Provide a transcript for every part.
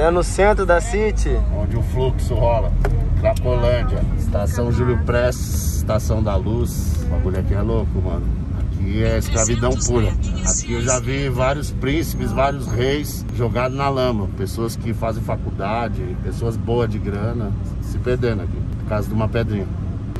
Ali é no centro da City. Onde o fluxo rola. Cracolândia. Estação Júlio Prestes, Estação da Luz. O bagulho aqui é louco, mano. Aqui é escravidão pura. Aqui eu já vi vários príncipes, vários reis jogados na lama. Pessoas que fazem faculdade, pessoas boas de grana, se perdendo aqui, por causa de uma pedrinha.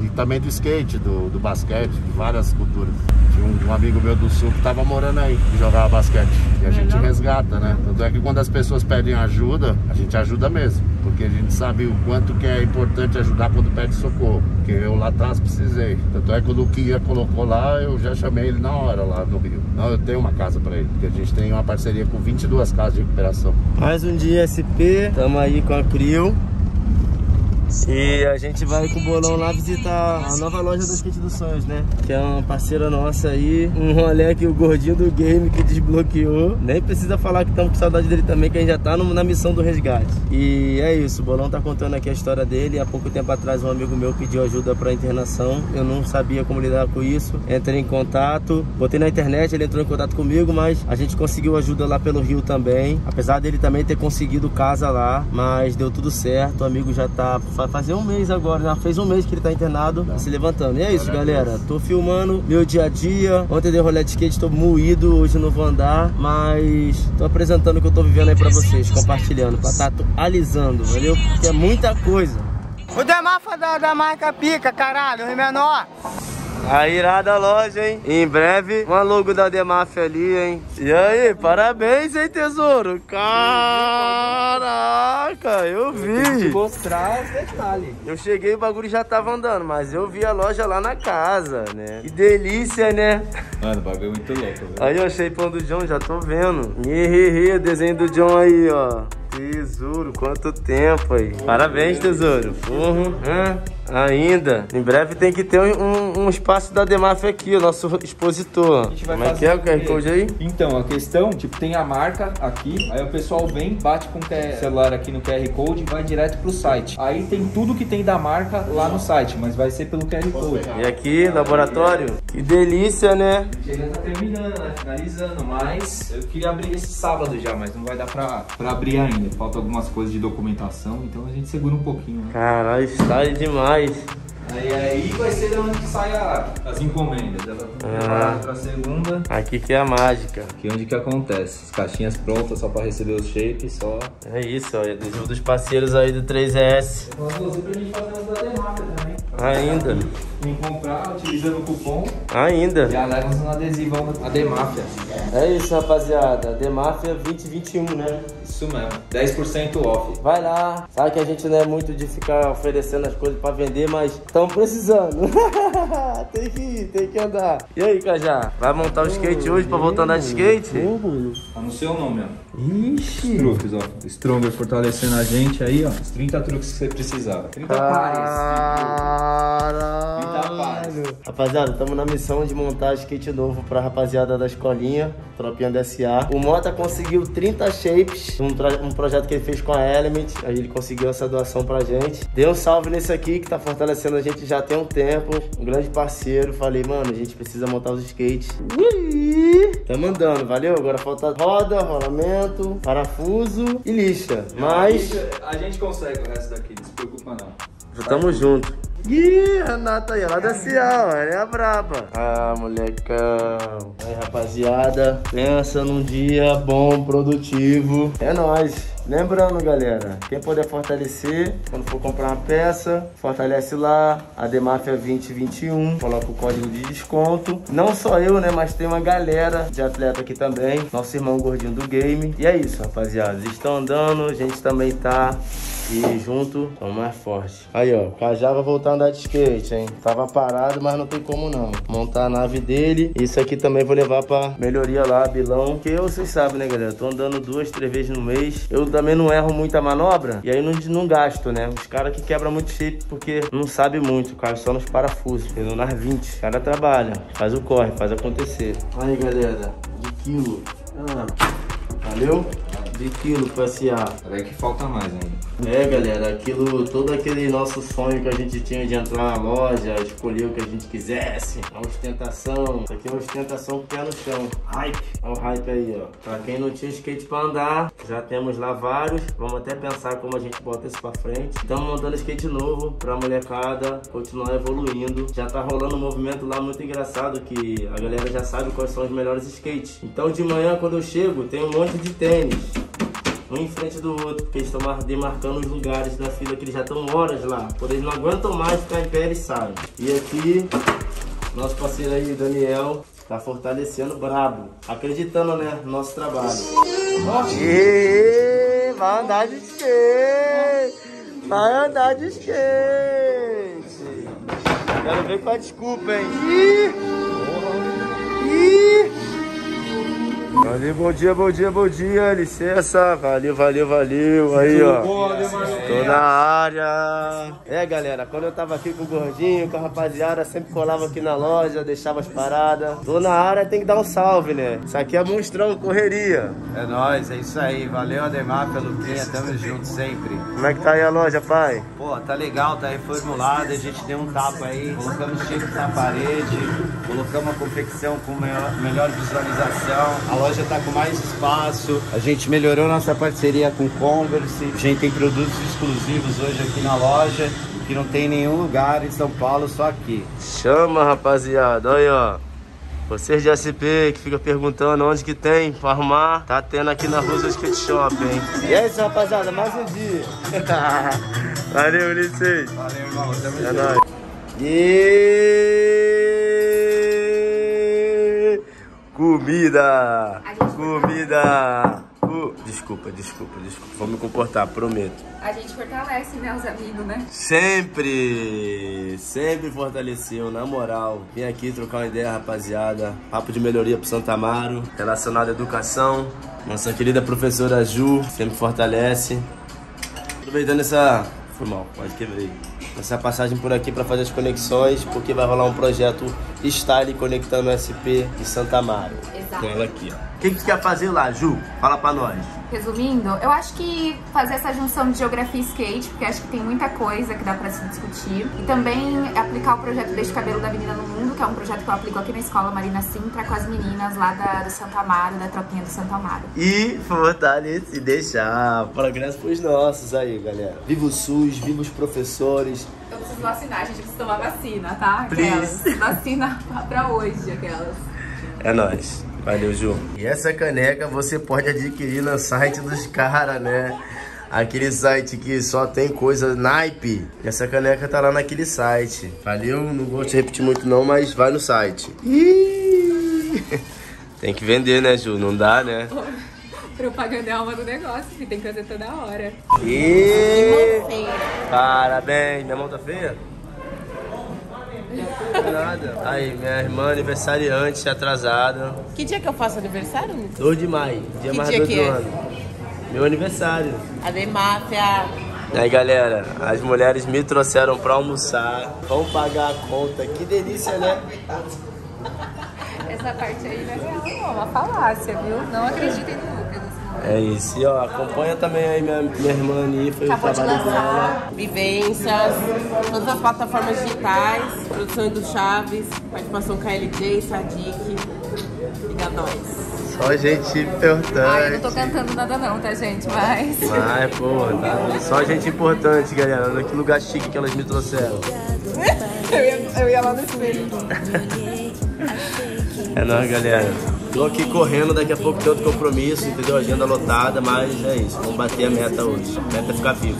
E também do skate, do, do basquete, de várias culturas. Tinha um, um amigo meu do sul que tava morando aí, que jogava basquete. E a gente resgata, né? Tanto é que quando as pessoas pedem ajuda, a gente ajuda mesmo. Porque a gente sabe o quanto que é importante ajudar quando pede socorro. Porque eu lá atrás precisei. Tanto é que quando o Kia colocou lá, eu já chamei ele na hora lá no Rio. Não, eu tenho uma casa pra ele. Porque a gente tem uma parceria com 22 casas de recuperação. Mais um dia SP, tamo aí com a Crio. E a gente vai com o bolão lá visitar a nova loja do Skate dos Sonhos, né? Que é uma parceira nossa aí. Um rolê que o gordinho do game que desbloqueou. Nem precisa falar que estamos com saudade dele também, que a gente já tá no- na missão do resgate. E é isso, o bolão tá contando aqui a história dele. Há pouco tempo atrás um amigo meu pediu ajuda pra internação. Eu não sabia como lidar com isso. Entrei em contato, botei na internet, ele entrou em contato comigo, mas a gente conseguiu ajuda lá pelo Rio também. Apesar dele também ter conseguido casa lá, mas deu tudo certo. O amigo já tá vai fazer um mês agora, já fez um mês que ele tá internado, se levantando. E é isso, galera. Tô filmando meu dia a dia. Ontem dei rolê de skate, tô moído, hoje não vou andar, mas tô apresentando o que eu tô vivendo aí pra vocês, compartilhando, pra tá atualizando, valeu? Porque é muita coisa. O Demafa da, da marca Pica, caralho, o menor. A irada loja, hein? Em breve, uma logo da Demaf ali, hein? E aí, parabéns, hein, tesouro? Caraca, eu vi. Mostrar os detalhes. Eu cheguei e o bagulho já tava andando, mas eu vi a loja lá na casa, né? Que delícia, né? Mano, o bagulho é muito louco, velho. Aí, ó, shapeão do John, já tô vendo. Hehehe, desenho do John aí, ó. Tesouro, quanto tempo aí. Parabéns, tesouro. Porra, hã? ainda. Em breve tem que ter um, um espaço da Demaf aqui, o nosso expositor. A gente vai Como é fazer que é o? QR Code aí? Então, a questão, tipo, tem a marca aqui, aí o pessoal vem, bate com o celular aqui no QR Code e vai direto pro site. Aí tem tudo que tem da marca lá no site, mas vai ser pelo QR Code. E aqui, laboratório. Que delícia, né? A gente ainda tá terminando, né? Finalizando, mas eu queria abrir esse sábado já, mas não vai dar pra, pra abrir ainda. Falta algumas coisas de documentação, então a gente segura um pouquinho, né? Caralho, está demais. Aí, aí vai ser onde que sai a- as encomendas. Ela Ah. pra segunda. Aqui que é a mágica. Aqui onde que acontece. As caixinhas prontas só pra receber os shapes, só. É isso, ó. Adesivo dos parceiros aí do 3S. Inclusive pra gente fazer umas da Demarca também. Ainda. Quem comprar utilizando o cupom, Ainda. já leva um adesivão da Demáfia. É isso, rapaziada. Demáfia 2021, né? Isso mesmo. 10% off. Vai lá. Sabe que a gente não é muito de ficar oferecendo as coisas pra vender, mas estamos precisando. tem que ir, tem que andar. E aí, Cajá? Vai montar o skate hoje pra voltar a andar de skate? Tá no seu nome, ó. Ixi. Truques, ó. Stronger fortalecendo a gente aí, ó. Os 30 truques que você precisar. 30 pares. Caralho. Rapaziada, estamos na missão de montar skate novo pra rapaziada da escolinha, Tropinha DSA. O Mota conseguiu 30 shapes, um, um projeto que ele fez com a Element. Aí ele conseguiu essa doação pra gente. Dê um salve nesse aqui que tá fortalecendo a gente já tem um tempo. Um grande parceiro. Falei, mano, a gente precisa montar os skates. Ui! Tamo andando, valeu? Agora falta roda, rolamento, parafuso e lixa. Mas. A gente consegue o resto daqui, não se preocupa não. Já tamo junto. Ih, Renata aí, ela da Cial, ela é a braba. Ah, molecão. Aí, rapaziada, pensa num dia bom, produtivo. É nóis. Lembrando, galera, quem puder fortalecer, quando for comprar uma peça, fortalece lá, a Demafia 2021, coloca o código de desconto. Não só eu, né, mas tem uma galera de atleta aqui também, nosso irmão gordinho do game. E é isso, rapaziada, estão andando, a gente também tá. E junto, é mais forte. Aí, ó, o Cajá vai voltar a andar de skate, hein? Tava parado, mas não tem como não. Montar a nave dele. Isso aqui também vou levar pra melhoria lá, Bilão. Que eu, vocês sabem, né, galera? Tô andando duas, três vezes no mês. Eu também não erro muita manobra. E aí não, não gasto, né? Os caras que quebram muito shape porque não sabe muito. O cara só nos parafusos. Entendeu? Nas 20. O cara trabalha. Faz o corre, faz acontecer. Aí, galera. De quilo. Ah, valeu? De quilo pra SA. Peraí que falta mais ainda. É, galera, aquilo, todo aquele nosso sonho que a gente tinha de entrar na loja, escolher o que a gente quisesse, a ostentação. Isso aqui é uma ostentação com pé no chão. Hype. Olha o hype aí, ó. Pra quem não tinha skate pra andar, já temos lá vários. Vamos até pensar como a gente bota isso pra frente. Estamos montando skate novo pra molecada continuar evoluindo. Já tá rolando um movimento lá muito engraçado que a galera já sabe quais são os melhores skates. Então de manhã quando eu chego, tem um monte de tênis um em frente do outro, porque eles estão demarcando os lugares da fila que eles já estão horas lá. Quando eles não aguentam mais ficar em pé, eles saem. E aqui, nosso parceiro aí, Daniel, tá fortalecendo brabo, acreditando, né, no nosso trabalho. E vai de skate! Vai andar de skate! Quero ver qual a desculpa, hein? Ih! Valeu, bom dia, bom dia, bom dia, licença, valeu, valeu, valeu, aí ó, tô na área. É galera, quando eu tava aqui com o gordinho, com a rapaziada, sempre colava aqui na loja, deixava as paradas. Tô na área, tem que dar um salve, né? Isso aqui é monstrão, correria. É nóis, é isso aí, valeu Ademar pelo Penha, tamo junto sempre. Como é que tá aí a loja, pai? Pô, tá legal, tá reformulada, a gente deu um tapa aí, colocamos chips na parede, colocamos uma confecção com melhor, melhor visualização, a loja tá com mais espaço, a gente melhorou nossa parceria com Converse, a gente tem produtos exclusivos hoje aqui na loja, que não tem em nenhum lugar em São Paulo, só aqui. Chama, rapaziada, olha aí, ó. Vocês de SP que fica perguntando onde que tem pra arrumar, tá tendo aqui na Rosa Skate Shop, hein? E é isso, rapaziada, mais um dia. Valeu, Ulisses. Valeu, irmão, tamo É junto. nóis. E... Comida! Comida! Co- Desculpa, desculpa, desculpa. Vou me comportar, prometo. A gente fortalece, né, os amigos, né? Sempre, sempre fortaleceu, na moral. Vim aqui trocar uma ideia, rapaziada. Papo de melhoria pro Santa Amaro, relacionado à educação. Nossa querida professora Ju, sempre fortalece. Aproveitando essa. Foi mal, quase quebrei. Essa passagem por aqui para fazer as conexões, porque vai rolar um projeto Style conectando SP e Santa Amaro. Exato. Com ela aqui, ó. O que, que tu quer fazer lá, Ju? Fala pra nós. Resumindo, eu acho que fazer essa junção de geografia e skate, porque acho que tem muita coisa que dá pra se discutir. E também aplicar o projeto Deixa o Cabelo da Menina no Mundo, que é um projeto que eu aplico aqui na escola Marina Sintra com as meninas lá da, do Santo Amaro, da tropinha do Santo Amaro. E fortalecer e deixar progresso pros nossos aí, galera. Viva o SUS, viva os professores. Eu preciso vacinar, a gente precisa tomar vacina, tá? Please. Aquelas. Vacina pra hoje, aquelas. É nóis. Valeu, Ju. E essa caneca você pode adquirir no site dos caras, né? Aquele site que só tem coisa naipe. Essa caneca tá lá naquele site. Valeu? Não vou te repetir muito não, mas vai no site. Ih! Tem que vender, né, Ju? Não dá, né? Propaganda é alma do negócio, que tem que fazer toda hora. E Parabéns. Minha mão tá feia? Nada. Aí, minha irmã aniversariante atrasada. Que dia que eu faço aniversário? 2 de maio, dia Que mais dia doido do é? ano. Meu aniversário. Ademáfia. Aí galera, as mulheres me trouxeram pra almoçar. Vamos pagar a conta. Que delícia, né? Essa parte aí não é real, não, é uma falácia, viu? Não acreditem no. É isso. E ó, acompanha também aí minha, minha irmã Ani, foi o trabalho dela. Vivências. Todas as plataformas digitais. Produção do Chaves. Participação KLJ, Sadik. Liga nós. Só gente importante. Ai, eu não tô cantando nada não, tá, gente? Mas... Mas, porra, tá? só gente importante, galera. Que lugar chique que elas me trouxeram. Eu ia, eu ia lá no espelho. É nóis, galera. Tô aqui correndo, daqui a pouco tem outro compromisso, entendeu? Agenda lotada, mas é isso. Vamos bater a meta hoje. A meta é ficar vivo.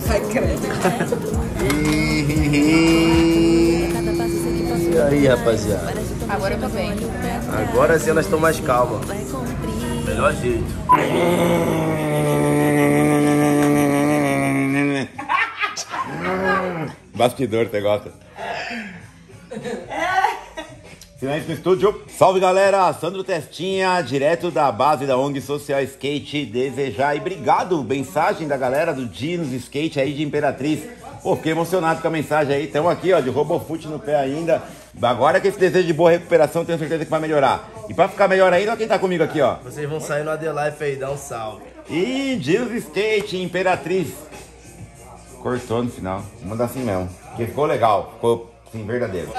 Sai crédito. E aí, rapaziada? Agora eu tô bem. Agora sim elas estão mais calmas. Melhor jeito. Bastidor, você gosta? Silêncio no estúdio. Salve galera, Sandro Testinha, direto da base da ONG Social Skate Desejar. E obrigado, mensagem da galera do Dinos Skate aí de Imperatriz. Pô, fiquei emocionado com a mensagem aí. Estamos aqui, ó, de Robofoot no pé ainda. Agora que esse desejo de boa recuperação, tenho certeza que vai melhorar. E pra ficar melhor ainda, olha quem tá comigo aqui, ó. Vocês vão sair no Adelife aí, dá um salve. E Dios Skate, Imperatriz. Cortou no final. Vou mandar assim mesmo. Porque ficou legal. Ficou, assim, verdadeiro.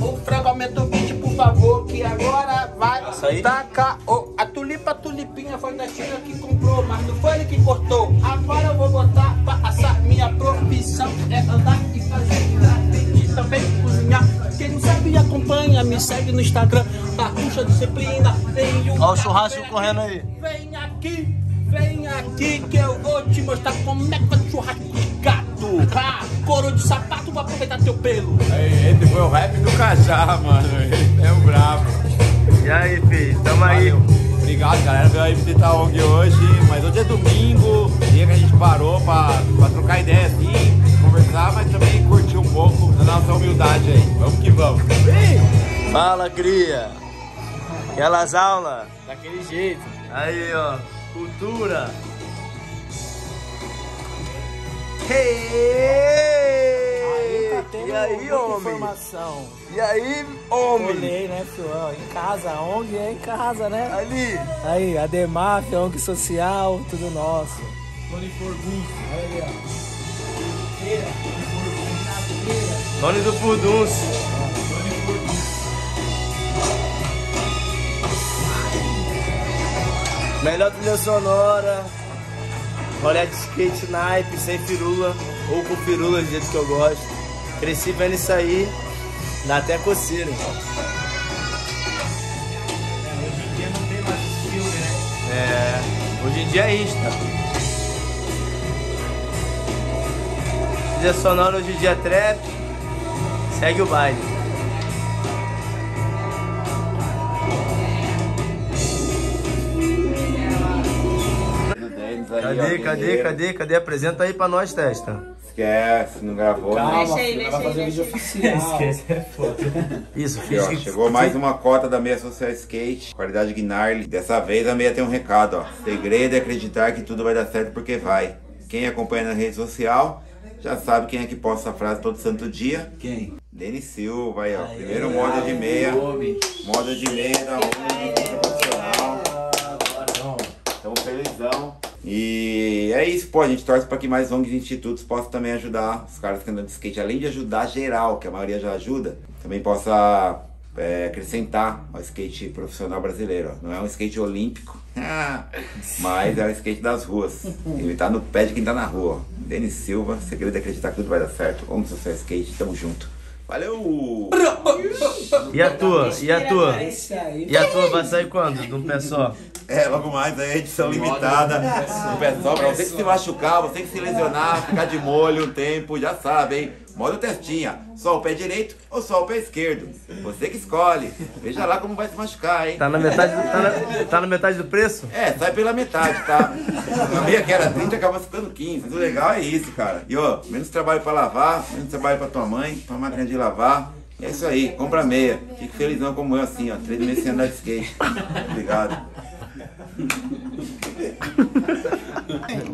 O frango aumenta o beat, por favor, que agora vai tacar o, a tulipa, a tulipinha foi da tia que comprou, mas não foi ele que cortou. Agora eu vou botar pra assar, minha profissão é andar e fazer grafite, também cozinhar. Quem não sabe acompanha, me segue no Instagram, da puxa disciplina, vem Olha o churrasco correndo aí. Vem aqui, vem aqui que eu vou te mostrar como é que faz churrasco de gato. Ah, couro de sapato, vou aproveitar teu pelo. Esse foi o rap do Cajá, mano. Ele é o brabo. E aí, filho, tamo aí. Valeu. Obrigado, galera. Veio aí visitar a ONG hoje. Mas hoje é domingo, dia que a gente parou pra, pra trocar ideia assim, conversar, mas também curtir um pouco da nossa humildade aí. Vamos que vamos. Fala, cria. Aquelas aulas. Daquele jeito. Aí, ó. Cultura. Hey! E aí, homem? Informação. E aí, homem? Olhei, né, Fiel? Em casa, ONG é em casa, né? Ali. Aí, a DEMAF, a ONG Social, tudo nosso. Tony do Furdunce. Melhor trilha sonora. Rolé de skate, naipe, sem firula. Ou com firula, do jeito que eu gosto. Cresci vendo isso aí. Dá até coceira. É, hoje em dia é Insta. Trilha sonora hoje em dia é trap. Segue o baile. Cadê, cadê, cadê, cadê? Apresenta aí pra nós, testa. Esquece, não gravou. né? Deixa aí, deixa aí, deixa aí. Isso, Aqui, ó, fiz. chegou mais uma cota da meia social skate, qualidade Gnarly. Dessa vez a meia tem um recado, ó. Segredo é acreditar que tudo vai dar certo porque vai. Quem acompanha na rede social já sabe quem é que posta essa frase todo santo dia. Quem? Denis Silva, aí, ó. Primeiro moda de meia. Moda de meia da profissional. Estamos felizão. E é isso, pô. A gente torce para que mais ONGs e institutos possam também ajudar os caras que andam de skate. Além de ajudar geral, que a maioria já ajuda, também possa é, acrescentar ao skate profissional brasileiro. Não é um skate olímpico, mas é um skate das ruas. Ele tá no pé de quem tá na rua. Denis Silva, segredo é acreditar que tudo vai dar certo. Vamos social skate, tamo junto. Valeu! E a tua? E a tua? E a tua vai sair quando? De um pé só? É, logo mais aí, edição limitada do pé só. Pra você que se machucar, você que se lesionar, ficar de molho um tempo, já sabe, hein? Modo testinha. Só o pé direito ou só o pé esquerdo? Você que escolhe. Veja lá como vai se machucar, hein? Tá na metade do, tá na, tá na metade do preço? É, sai pela metade, tá? A meia que era 30 acaba ficando 15. Mas o legal é isso, cara. E ó, menos trabalho pra lavar, menos trabalho pra tua mãe, pra máquina de lavar. É isso aí, compra meia. Fique felizão como eu, assim, ó. Três meses sem andar de skate. Obrigado.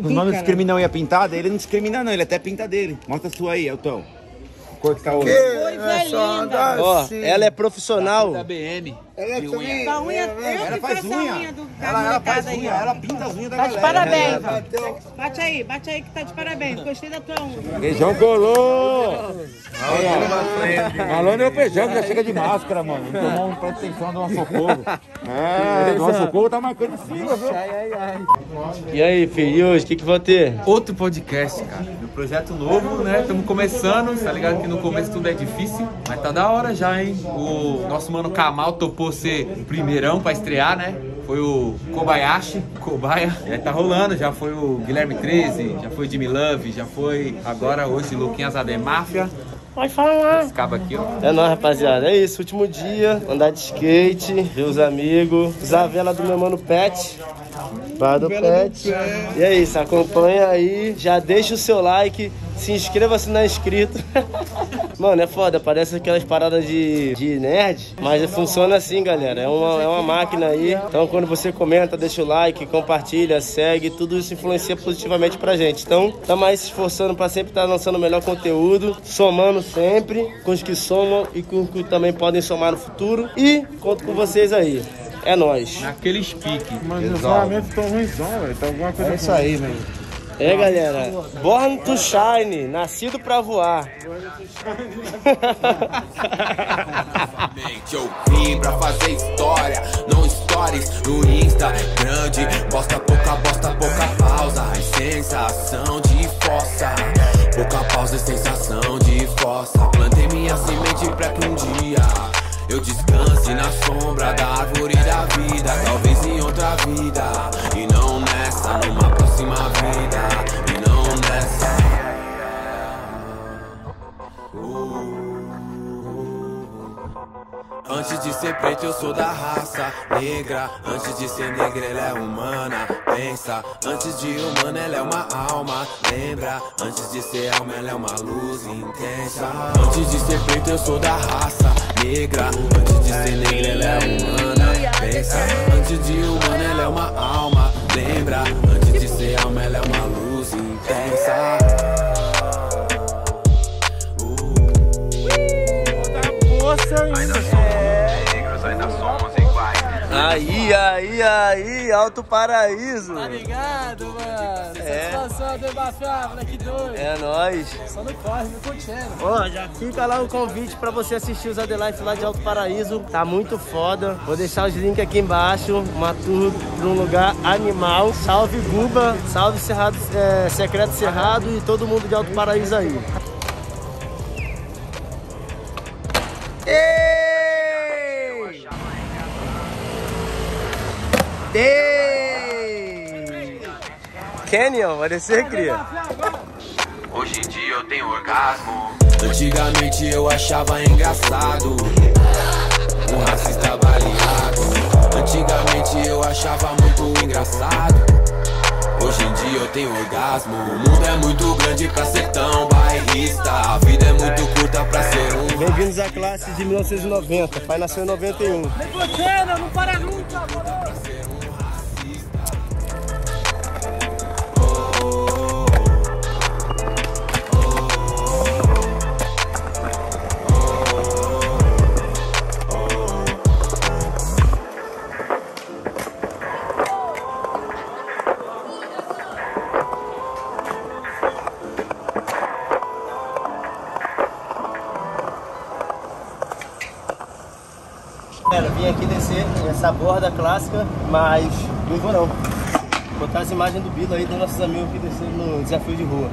Os manos discriminam e a pintada, ele não discrimina não, ele até pinta dele. Mostra a sua aí, Elton. Cor que tá hoje. Coisa linda. Ó, ela é profissional. BM. Tá unha, eu Ela que faz faço a unha. unha do da Ela, ela faz aí, unha, ó. ela pinta as unhas da Tá de galera. parabéns. Bate aí, bate aí que tá de parabéns. Gostei da tua unha. Feijão colou! É o feijão que já chega de máscara, mano. Não tomou um presta atenção, dá uma socorro. É, dá uma socorro tá marcando cima, viu? E aí, filho, e hoje, o que, que vai ter? Outro podcast, cara. Um projeto novo, né? Estamos começando, tá ligado que no começo tudo é difícil, mas tá da hora já, hein? O nosso mano Kamal topou ser o primeirão pra estrear, né? Foi o Kobayashi, Kobaya. Já tá rolando, já foi o Guilherme 13, já foi o Jimmy Love, já foi agora hoje Luquinhas Ademáfia. Pode falar. Esse cabo aqui, ó. É nóis, rapaziada. É isso, último dia. Andar de skate, ver os amigos. Usar a vela do meu mano Pet. Bar do Pet. E é isso, acompanha aí. Já deixa o seu like. Se inscreva se não é inscrito. Mano, é foda, parece aquelas paradas de, de nerd, mas funciona assim, galera. É uma, é uma máquina aí. Então, quando você comenta, deixa o like, compartilha, segue, tudo isso influencia positivamente pra gente. Então, estamos aí se esforçando pra sempre estar lançando o melhor conteúdo, somando sempre com os que somam e com os que também podem somar no futuro. E conto com vocês aí. É nóis. Naqueles piques. Mas os rolamentos estão ruimzão, velho. Tá alguma coisa É isso aí, meu. É, galera. Born to shine. Nascido pra voar. Eu vim pra fazer história, não stories no Insta grande. Bosta pouca, bosta pouca pausa. Sensação de fossa. Pouca pausa sensação de fossa. Plantei minha semente pra que um dia eu descanse na sombra da preto eu sou da raça negra. Antes de ser negra ela é humana. Pensa, antes de humana ela é uma alma. Lembra, antes de ser alma ela é uma luz intensa. Antes de ser preto eu sou da raça negra. Antes de ser negra ela é humana. Pensa, antes de humana ela é uma alma. Lembra, antes de ser alma ela é uma luz intensa Aí, aí, aí, Alto Paraíso. Tá ligado, mano? É. Satisfação Mafia, moleque doido. É nóis. Só não corre, me curtindo. Ó, já fica lá o convite pra você assistir os Adelife lá de Alto Paraíso. Tá muito foda. Vou deixar os links aqui embaixo. Uma tour pra um lugar animal. Salve Guba, salve Cerrado, é, Secreto Cerrado e todo mundo de Alto Paraíso aí. Ei! Canyon, vai descer, cria. Hoje em dia eu tenho orgasmo. Antigamente eu achava engraçado. Um racista baleado. Antigamente eu achava muito engraçado. Hoje em dia eu tenho orgasmo. O mundo é muito grande pra ser tão bairrista. A vida é muito curta pra ser um. Bem-vindos à classe de 1990. Pai nasceu em 91. Me curtindo, não para nunca, mano. Galera, vim aqui descer essa borda clássica, mas não vou não. Botar as imagens do Bilo aí dos nossos amigos que desceram no desafio de rua.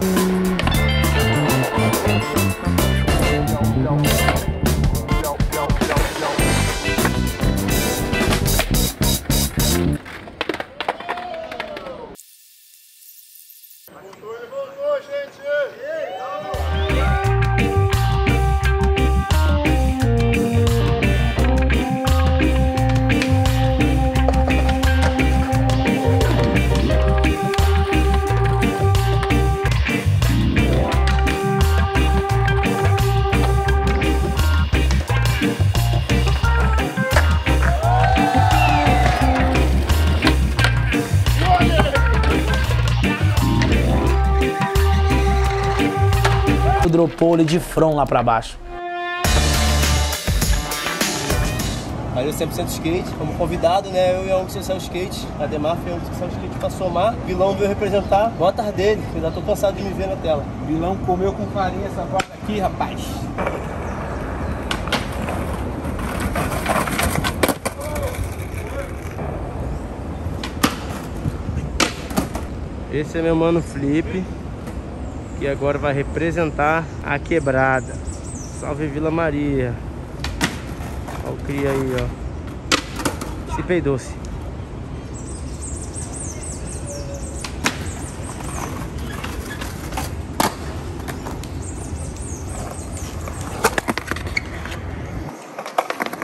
Ele de front lá pra baixo. Valeu 100% Skate, como convidado, né? Eu e a ONG Social Skate, a Demar foi a ONG Social Skate pra somar. Vilão veio representar, bota as dele, eu já tô cansado de me ver na tela. Vilão comeu com farinha essa borda aqui, rapaz. Esse é meu mano Flip, que agora vai representar a quebrada. Salve Vila Maria. Olha o cria aí, ó. Se peidou-se.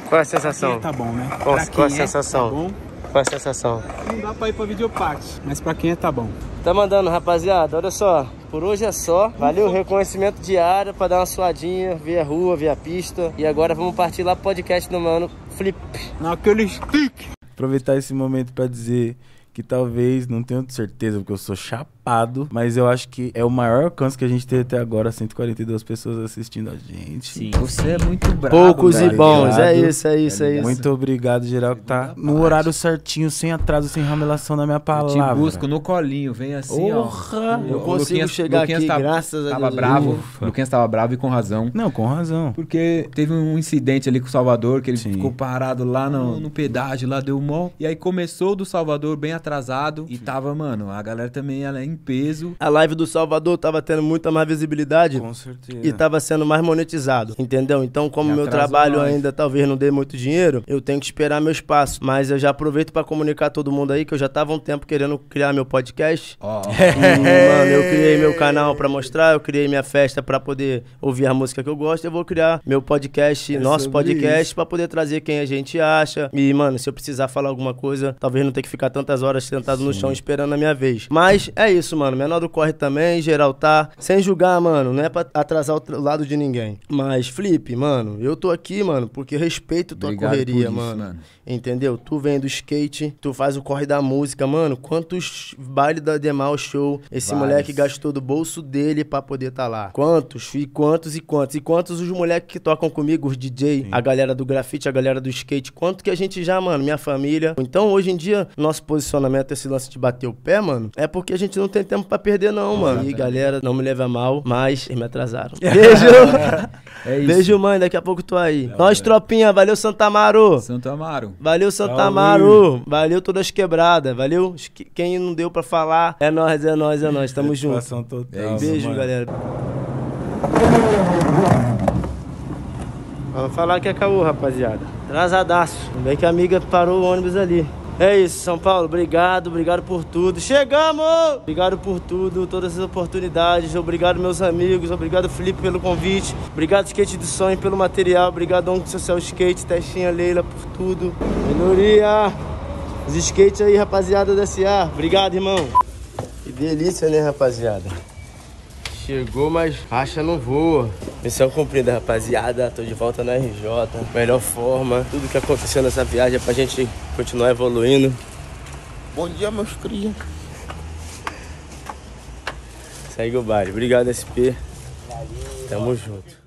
Qual é a sensação? Tá bom, né? Qual, qual a quem é, sensação? tá bom. Qual a sensação? Não dá pra ir pra videoparte, mas pra quem é, tá bom. Tá mandando, rapaziada. Olha só. Por hoje é só. Valeu, reconhecimento diário pra dar uma suadinha, ver a rua, ver a pista. E agora vamos partir lá pro podcast do mano Flip. Naquele stick. Aproveitar esse momento para dizer que talvez, não tenho certeza, porque eu sou chapado, mas eu acho que é o maior alcance que a gente teve até agora, 142 pessoas assistindo a gente. Sim, você é muito brabo, Poucos velho. e bons, é isso, é isso, é isso. Muito obrigado, geral, que tá no horário certinho, sem atraso, sem ramelação na minha Eu palavra. te busco no colinho, vem assim, Porra! ó. Eu consigo Luquinhas- chegar Luquinhas aqui, tá- graças a tava Deus. bravo. Ufa. Luquinhas tava bravo e com razão. Não, com razão. Porque teve um incidente ali com o Salvador, que ele ficou parado lá no, no pedágio, lá deu mó. E aí começou do Salvador bem atrasado. E tava, mano, a galera também ela é em peso. A live do Salvador tava tendo muita mais visibilidade. Com certeza. E tava sendo mais monetizado, entendeu? Então, como meu trabalho nós. ainda talvez não dê muito dinheiro, eu tenho que esperar meu espaço. Mas eu já aproveito pra comunicar todo mundo aí que eu já tava um tempo querendo criar meu podcast. Ó. E, mano, eu criei meu canal pra mostrar, eu criei minha festa pra poder ouvir a música que eu gosto. Eu vou criar meu podcast, É nosso podcast, pra poder trazer quem a gente acha. E, mano, se eu precisar falar alguma coisa, talvez não tenha que ficar tantas horas sentado no chão esperando a minha vez. Mas é isso, mano. Menor do corre também, geral tá. Sem julgar, mano. Não é pra atrasar o lado de ninguém. Mas, Felipe, mano, eu tô aqui, mano, porque respeito tua Obrigado correria, isso, mano. mano. Entendeu? Tu vem do skate, tu faz o corre da música, mano. Quantos baile da Demal Show esse Vários. moleque gastou do bolso dele pra poder tá lá? Quantos? E quantos e quantos? E quantos os moleques que tocam comigo, os DJ, a galera do grafite, a galera do skate? Quanto que a gente já, mano, minha família. Então, hoje em dia, nosso posicionamento, esse lance de bater o pé, mano, é porque a gente não tem tempo pra perder, não, mano. E galera, não me leva a mal, mas eles me atrasaram. Beijo! É isso. Beijo, mãe. Daqui a pouco tô aí. Nós, tropinha. Valeu, Santa Amaro. Santo Amaro. Valeu, Santa Salve. Amaro. Valeu, todas quebradas. Valeu. Quem não deu pra falar, é nós, é nós, é nós. Tamo junto. Total, Beijo, mano. galera. Vamos falar que é caô, rapaziada. Atrasadaço. Bem que a amiga parou o ônibus ali. É isso, São Paulo. Obrigado, obrigado por tudo. Chegamos! Obrigado por tudo, todas as oportunidades. Obrigado, meus amigos. Obrigado, Felipe, pelo convite. Obrigado, Skate do Sonho, pelo material. Obrigado, ONG Social Skate, Testinha Leila, por tudo. Melhoria! Os skates aí, rapaziada da SA. Obrigado, irmão. Que delícia, né, rapaziada? Chegou, mas racha não voa. Missão cumprida, rapaziada. Tô de volta na RJ. Melhor forma. Tudo que aconteceu nessa viagem é pra gente continuar evoluindo. Bom dia, meus cria. Segue o baile. Obrigado, SP. Tamo junto.